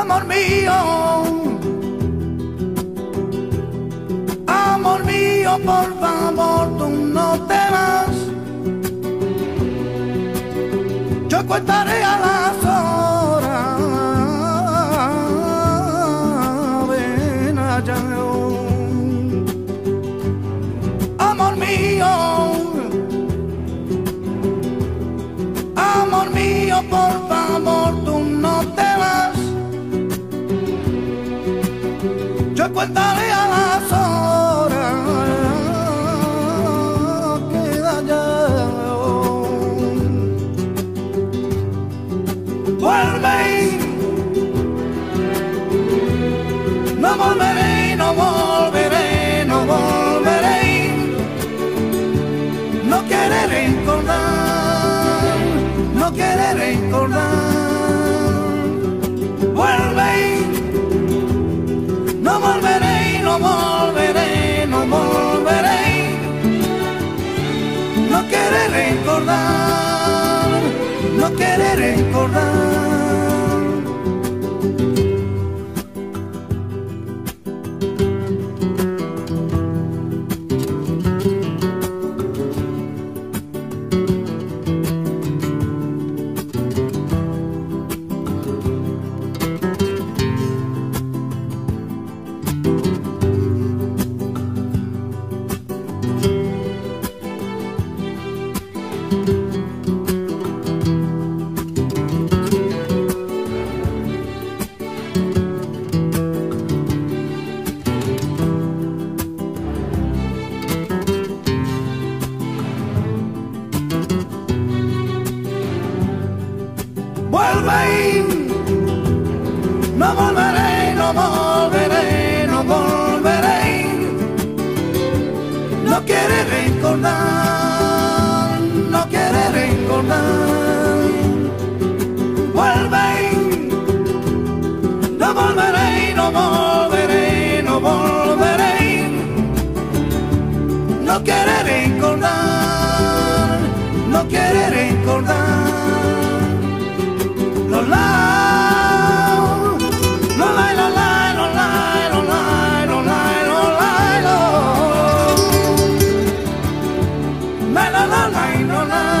amor mío, amor mío, por favor, tú no te vas. Yo contaré a las horas, ven allá, amor mío, amor mío, por favor, tú Contaré a las horas queda ya. Vuelve, no volveré, no volveré, no volveré. No quiere recordar, no quiere recordar. No quiere recordar, no quiere recordar. No volveré, no volveré, no volveré. No quiere recordar, no quiere recordar. Vuelve, no volveré, no volveré, no volveré. No quiere recordar, no quiere recordar. love.